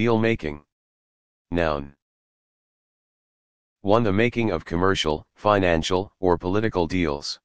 Deal making. Noun. 1. The making of commercial, financial, or political deals.